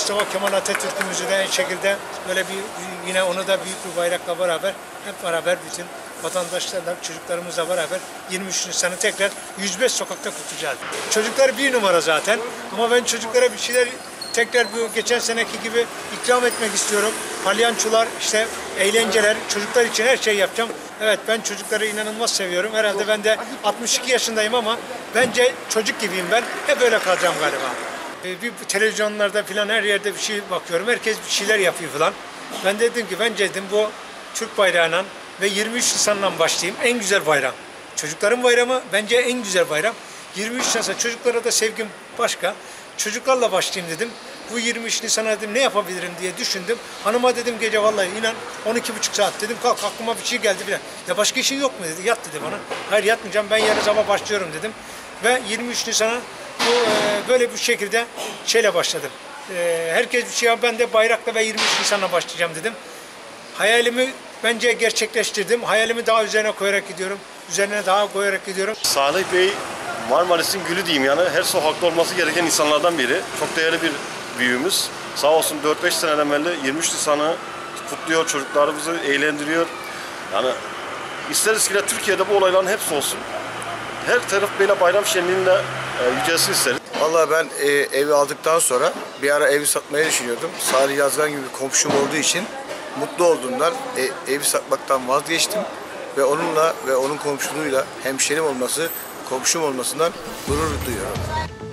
Mustafa Kemal Atatürk'ümüzü de aynı şekilde böyle bir yine onu da büyük bir bayrakla beraber hep beraber bütün vatandaşlarla, çocuklarımızla beraber 23 Nisan'ı tekrar 105 sokakta kutlayacağız. Çocuklar bir numara zaten ama ben çocuklara bir şeyler tekrar bu geçen seneki gibi ikram etmek istiyorum. Palyançolar, işte eğlenceler, çocuklar için her şey yapacağım. Evet ben çocukları inanılmaz seviyorum. Herhalde ben de 62 yaşındayım ama bence çocuk gibiyim ben. Hep böyle kalacağım galiba. Ee, Bir televizyonlarda falan her yerde bir şey bakıyorum. Herkes bir şeyler yapıyor falan. Ben de dedim ki bence dedim bu Türk bayrağıyla ve 23 Nisan'la başlayayım. En güzel bayram. Çocukların bayramı bence en güzel bayram. 23 Nisan çocuklara da sevgim başka. Çocuklarla başlayayım dedim. Bu 23 Nisan'a dedim ne yapabilirim diye düşündüm. Hanıma dedim gece vallahi inan 12 buçuk saat dedim kalk aklıma bir şey geldi filan. Ya başka işin yok mu dedi. Yat dedi bana. Hayır yatmayacağım ben yarın sabah başlıyorum dedim. Ve 23 Nisan'a bu e, böyle bir şekilde şeyle başladım. E, herkes bir şey yap, ben de bayrakla ve 23 Nisan'la başlayacağım dedim. Hayalimi bence gerçekleştirdim. Hayalimi daha üzerine koyarak gidiyorum. Üzerine daha koyarak gidiyorum. Salih Bey Marmaris'in gülü diyeyim yani her sokakta olması gereken insanlardan biri. Çok değerli bir büyüğümüz. Sağ olsun 4-5 seneden beri 23 Nisan'ı kutluyor, çocuklarımızı eğlendiriyor. Yani isteriz ki de Türkiye'de bu olayların hepsi olsun. Her taraf böyle bayram şenliğinde yücelsin isteriz. Vallahi ben e, evi aldıktan sonra bir ara evi satmayı düşünüyordum. Salih Yazgan gibi komşum olduğu için mutlu olduğumdan e, evi satmaktan vazgeçtim. Ve onunla ve onun komşuluğuyla hemşerim olması, komşum olmasından gurur duyuyorum.